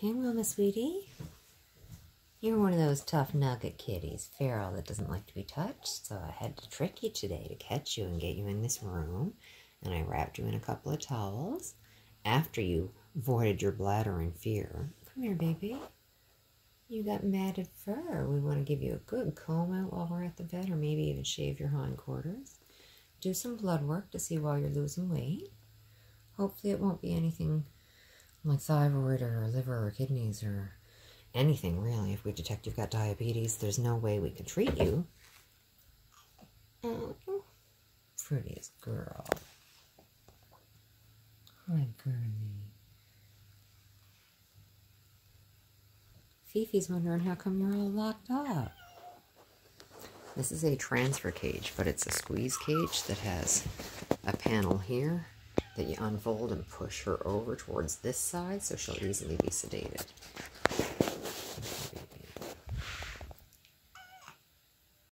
Hey, Wilma, sweetie. You're one of those tough nugget kitties, feral, that doesn't like to be touched. So I had to trick you today to catch you and get you in this room. And I wrapped you in a couple of towels after you voided your bladder in fear. Come here, baby. You got matted fur. We want to give you a good comb out while we're at the vet, or maybe even shave your hindquarters. Do some blood work to see why you're losing weight. Hopefully, it won't be anything like thyroid or liver or kidneys or anything really. If we detect you've got diabetes, there's no way we can treat you. Oh, prettiest girl. Hi, girlie. Fifi's wondering how come you're all locked up. This is a transfer cage, but it's a squeeze cage that has a panel here that you unfold and push her over towards this side so she'll easily be sedated.